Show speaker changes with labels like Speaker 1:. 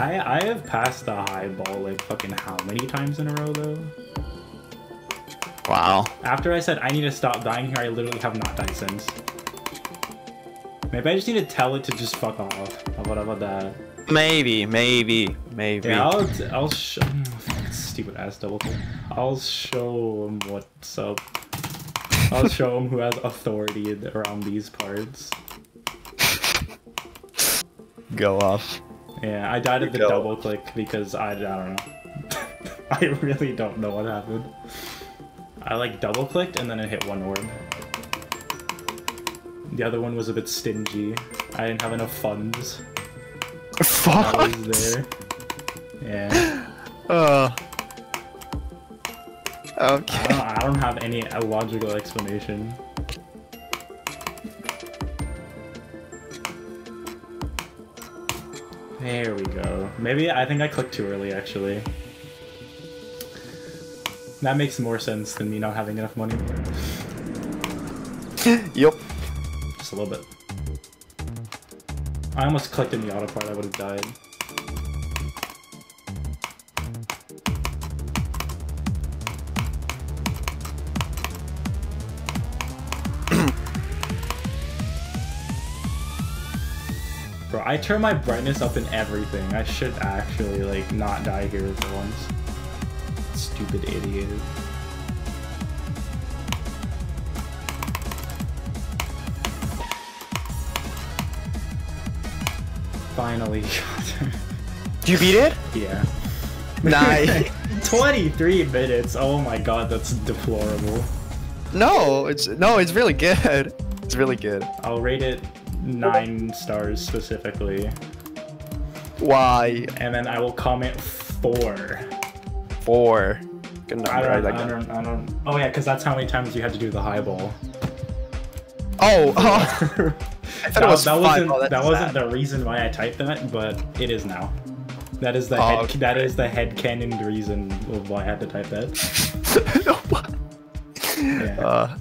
Speaker 1: I I have passed the high ball like fucking how many times in a row though?
Speaker 2: Wow.
Speaker 1: After I said I need to stop dying here, I literally have not died since. Maybe I just need to tell it to just fuck off. How about, that?
Speaker 2: Maybe, maybe, maybe.
Speaker 1: Yeah, I'll, I'll show... Oh, stupid ass double kill. I'll show him what's up. I'll show him who has authority around these parts.
Speaker 2: Go off.
Speaker 1: Yeah, I died at the
Speaker 2: Go.
Speaker 1: double click because I, I don't know. I really don't know what happened. I like double clicked and then it hit one orb. The other one was a bit stingy. I didn't have enough funds. I
Speaker 2: Fuck.
Speaker 1: was there. Yeah.
Speaker 2: Uh.
Speaker 1: I
Speaker 2: Okay.
Speaker 1: don't, I don't have any logical explanation. There we go. Maybe I think I clicked too early actually. That makes more sense than me not having enough money.
Speaker 2: Yup.
Speaker 1: Just a little bit. I almost clicked in the auto part, I would have died. Bro, I turn my brightness up in everything. I should actually, like, not die here for once. Stupid idiot. Finally.
Speaker 2: Did you beat it?
Speaker 1: yeah.
Speaker 2: Nice.
Speaker 1: 23 minutes. Oh my god, that's deplorable.
Speaker 2: no, it's no, it's really good. It's really good.
Speaker 1: I'll rate it 9 stars specifically.
Speaker 2: Why?
Speaker 1: And then I will comment 4.
Speaker 2: Four. Good number.
Speaker 1: I
Speaker 2: I,
Speaker 1: don't,
Speaker 2: like
Speaker 1: I don't, I don't. Oh yeah, because that's how many times you had to do the highball.
Speaker 2: Oh, oh. I
Speaker 1: that,
Speaker 2: was
Speaker 1: that wasn't
Speaker 2: Oh,
Speaker 1: that wasn't the reason why I typed that, but it is now. That is the
Speaker 2: Oh,
Speaker 1: head
Speaker 2: okay.
Speaker 1: that is the head canon reason of why I had to type that.
Speaker 2: What?
Speaker 1: Yeah.
Speaker 2: uh,